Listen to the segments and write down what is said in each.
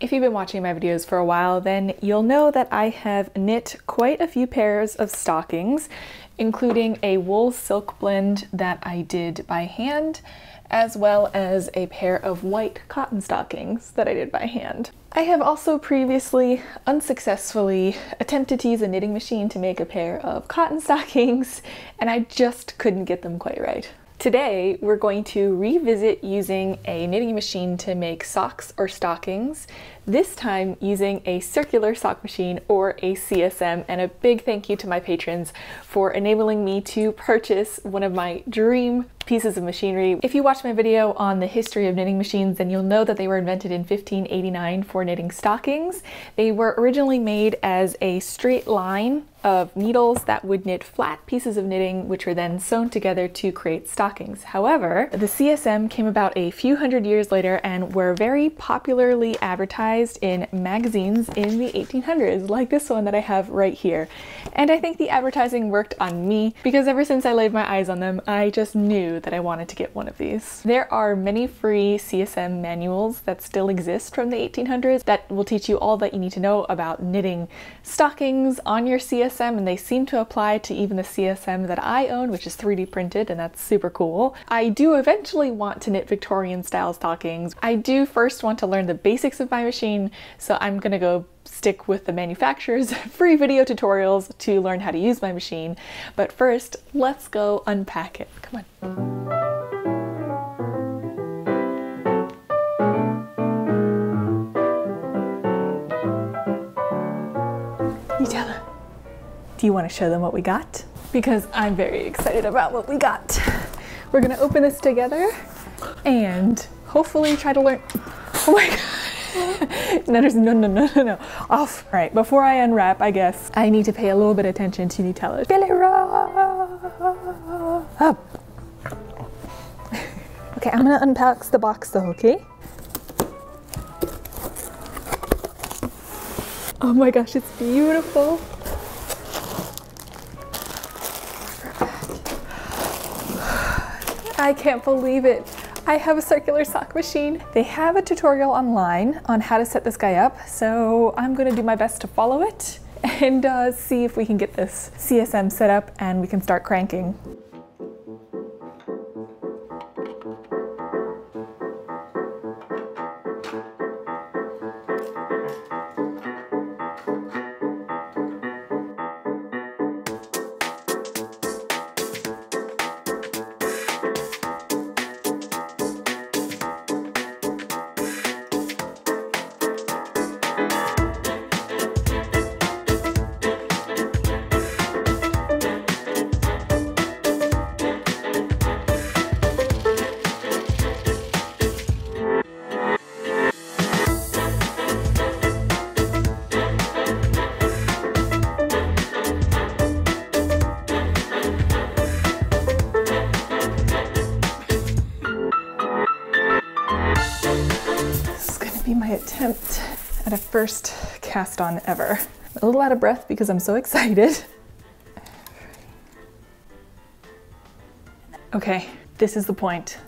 If you've been watching my videos for a while, then you'll know that I have knit quite a few pairs of stockings, including a wool silk blend that I did by hand, as well as a pair of white cotton stockings that I did by hand. I have also previously unsuccessfully attempted to use a knitting machine to make a pair of cotton stockings, and I just couldn't get them quite right. Today, we're going to revisit using a knitting machine to make socks or stockings, this time using a circular sock machine or a CSM, and a big thank you to my patrons for enabling me to purchase one of my dream pieces of machinery. If you watch my video on the history of knitting machines, then you'll know that they were invented in 1589 for knitting stockings. They were originally made as a straight line of needles that would knit flat pieces of knitting, which were then sewn together to create stockings. However, the CSM came about a few hundred years later and were very popularly advertised in magazines in the 1800s, like this one that I have right here. And I think the advertising worked on me because ever since I laid my eyes on them, I just knew that I wanted to get one of these. There are many free CSM manuals that still exist from the 1800s that will teach you all that you need to know about knitting stockings on your CSM and they seem to apply to even the CSM that I own, which is 3D printed and that's super cool. I do eventually want to knit Victorian style stockings. I do first want to learn the basics of my machine, so I'm gonna go stick with the manufacturer's free video tutorials to learn how to use my machine. But first, let's go unpack it. Come on. Nutella, do you want to show them what we got? Because I'm very excited about what we got. We're gonna open this together and hopefully try to learn. Oh my god. no, no, no, no, no, no. Off. All right, before I unwrap, I guess I need to pay a little bit of attention to Nutella. Billy up. okay, I'm gonna unpack the box though, okay? Oh my gosh, it's beautiful. I can't believe it. I have a circular sock machine. They have a tutorial online on how to set this guy up, so I'm gonna do my best to follow it and uh, see if we can get this CSM set up and we can start cranking. Attempt at a first cast on ever. I'm a little out of breath because I'm so excited. Okay, this is the point.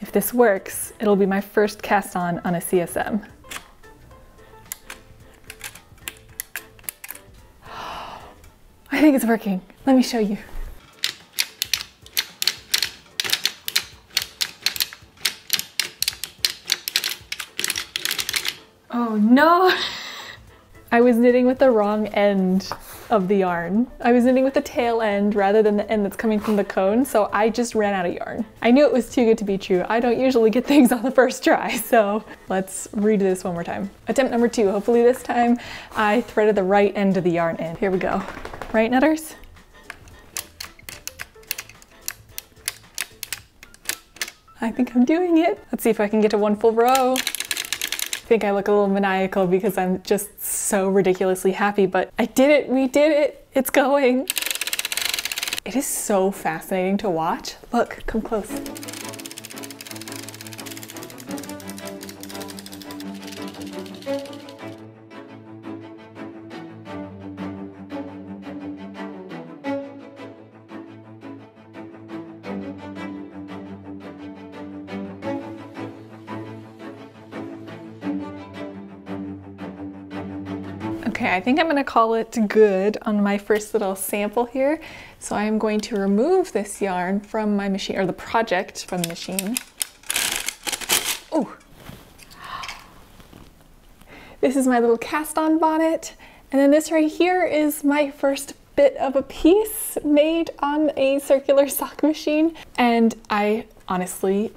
If this works, it'll be my first cast on on a CSM. I think it's working. Let me show you. Oh no! I was knitting with the wrong end of the yarn. I was knitting with the tail end rather than the end that's coming from the cone, so I just ran out of yarn. I knew it was too good to be true. I don't usually get things on the first try, so let's redo this one more time. Attempt number two. Hopefully this time I threaded the right end of the yarn in. Here we go. Right, Nutters? I think I'm doing it. Let's see if I can get to one full row think I look a little maniacal because I'm just so ridiculously happy, but I did it, we did it, it's going. It is so fascinating to watch. Look, come close. Okay, I think I'm gonna call it good on my first little sample here. So I'm going to remove this yarn from my machine, or the project from the machine. Oh, this is my little cast on bonnet. And then this right here is my first bit of a piece made on a circular sock machine. And I honestly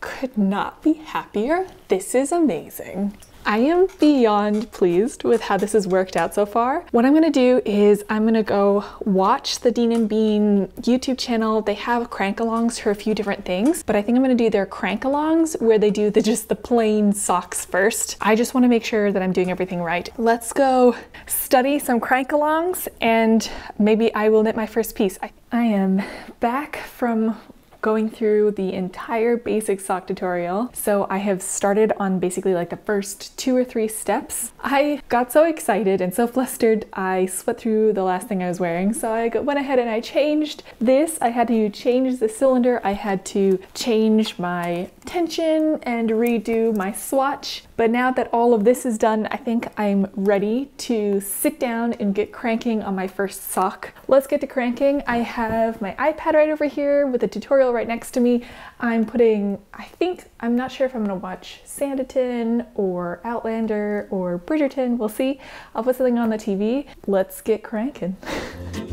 could not be happier. This is amazing. I am beyond pleased with how this has worked out so far. What I'm gonna do is I'm gonna go watch the Dean and Bean YouTube channel. They have crank-alongs for a few different things, but I think I'm gonna do their crank-alongs where they do the just the plain socks first. I just wanna make sure that I'm doing everything right. Let's go study some crank-alongs and maybe I will knit my first piece. I, I am back from going through the entire basic sock tutorial. So I have started on basically like the first two or three steps. I got so excited and so flustered, I sweat through the last thing I was wearing. So I went ahead and I changed this. I had to change the cylinder. I had to change my tension and redo my swatch. But now that all of this is done, I think I'm ready to sit down and get cranking on my first sock. Let's get to cranking. I have my iPad right over here with a tutorial right next to me. I'm putting, I think, I'm not sure if I'm gonna watch Sanditon or Outlander or Bridgerton, we'll see. I'll put something on the TV. Let's get cranking.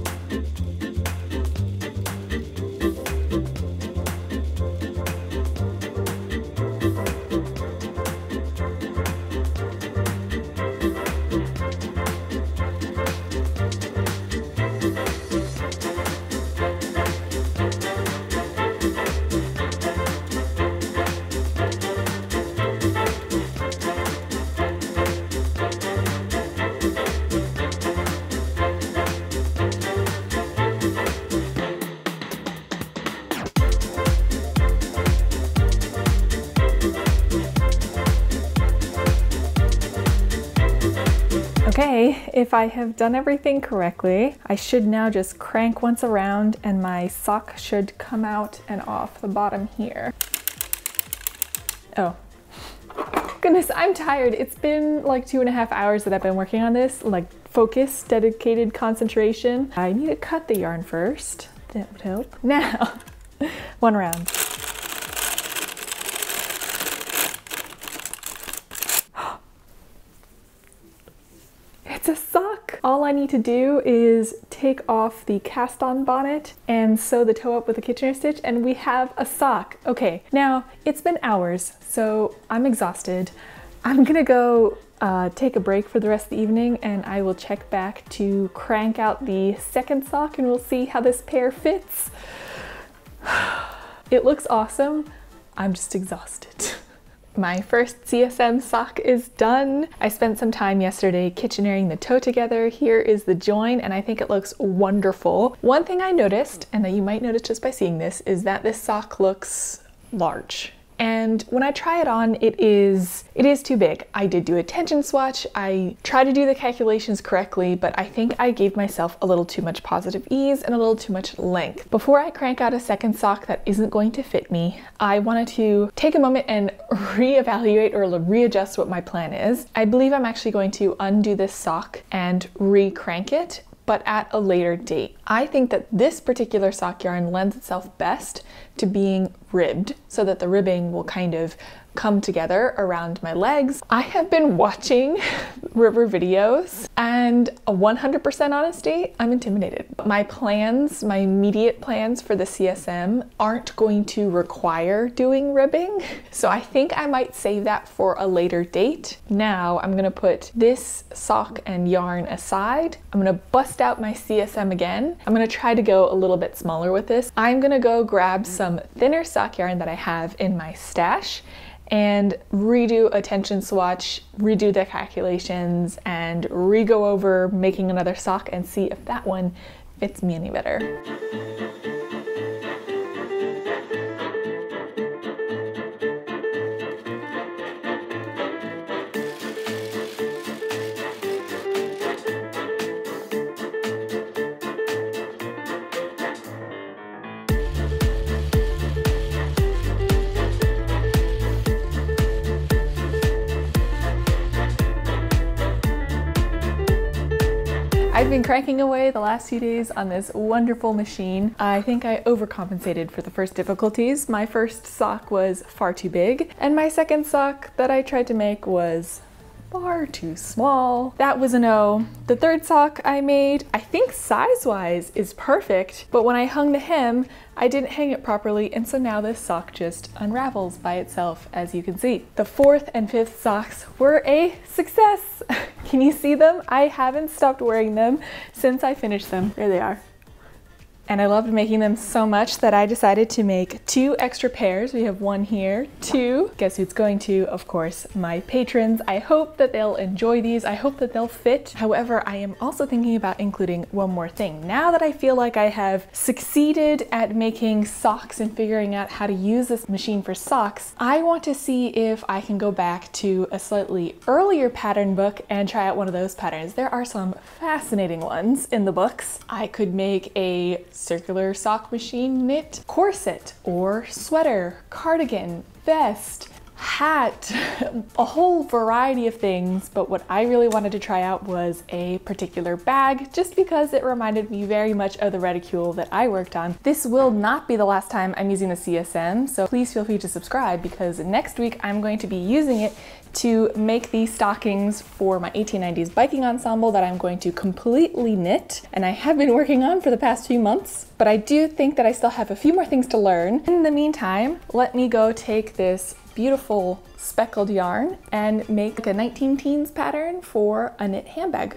if I have done everything correctly, I should now just crank once around and my sock should come out and off the bottom here. Oh, goodness, I'm tired. It's been like two and a half hours that I've been working on this, like focus, dedicated concentration. I need to cut the yarn first. That would help. Now, one round. A sock. All I need to do is take off the cast on bonnet and sew the toe up with a Kitchener stitch and we have a sock. Okay, now it's been hours, so I'm exhausted. I'm gonna go uh, take a break for the rest of the evening and I will check back to crank out the second sock and we'll see how this pair fits. It looks awesome. I'm just exhausted. My first CSM sock is done. I spent some time yesterday kitchenering the toe together. Here is the join and I think it looks wonderful. One thing I noticed, and that you might notice just by seeing this, is that this sock looks large. And when I try it on, it is it is too big. I did do a tension swatch. I tried to do the calculations correctly, but I think I gave myself a little too much positive ease and a little too much length. Before I crank out a second sock that isn't going to fit me, I wanted to take a moment and reevaluate or readjust what my plan is. I believe I'm actually going to undo this sock and re-crank it but at a later date. I think that this particular sock yarn lends itself best to being ribbed so that the ribbing will kind of come together around my legs. I have been watching ribber videos and a 100% honesty, I'm intimidated. My plans, my immediate plans for the CSM aren't going to require doing ribbing. So I think I might save that for a later date. Now I'm gonna put this sock and yarn aside. I'm gonna bust out my CSM again. I'm gonna try to go a little bit smaller with this. I'm gonna go grab some thinner sock yarn that I have in my stash and redo a tension swatch, redo the calculations, and re-go over making another sock and see if that one fits me any better. I've been cranking away the last few days on this wonderful machine. I think I overcompensated for the first difficulties. My first sock was far too big, and my second sock that I tried to make was far too small. That was a no. The third sock I made, I think size-wise is perfect, but when I hung the hem, I didn't hang it properly, and so now this sock just unravels by itself, as you can see. The fourth and fifth socks were a success. can you see them? I haven't stopped wearing them since I finished them. There they are and I loved making them so much that I decided to make two extra pairs. We have one here, two. Guess who's going to? Of course, my patrons. I hope that they'll enjoy these. I hope that they'll fit. However, I am also thinking about including one more thing. Now that I feel like I have succeeded at making socks and figuring out how to use this machine for socks, I want to see if I can go back to a slightly earlier pattern book and try out one of those patterns. There are some fascinating ones in the books. I could make a circular sock machine knit corset or sweater, cardigan, vest, hat, a whole variety of things, but what I really wanted to try out was a particular bag just because it reminded me very much of the reticule that I worked on. This will not be the last time I'm using the CSM, so please feel free to subscribe because next week I'm going to be using it to make these stockings for my 1890s biking ensemble that I'm going to completely knit and I have been working on for the past few months, but I do think that I still have a few more things to learn. In the meantime, let me go take this beautiful speckled yarn and make like a 19 teens pattern for a knit handbag.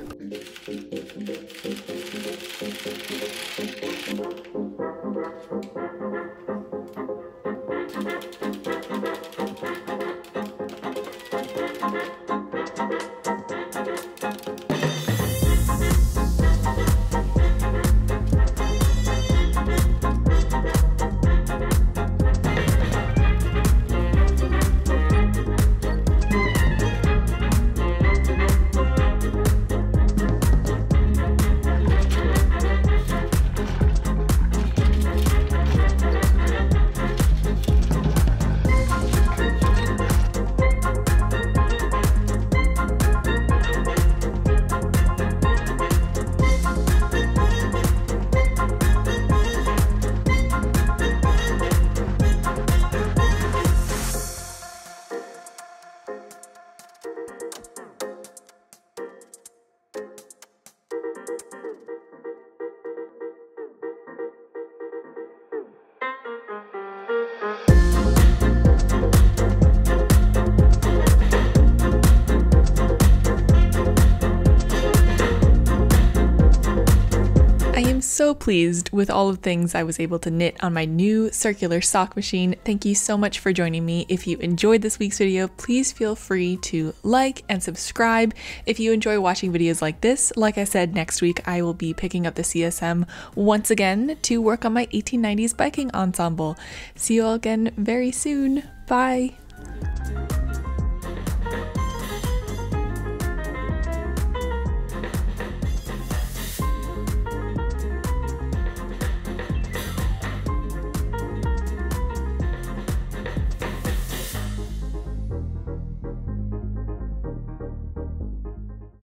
So pleased with all of things I was able to knit on my new circular sock machine. Thank you so much for joining me. If you enjoyed this week's video, please feel free to like and subscribe. If you enjoy watching videos like this, like I said, next week I will be picking up the CSM once again to work on my 1890s biking ensemble. See you all again very soon. Bye.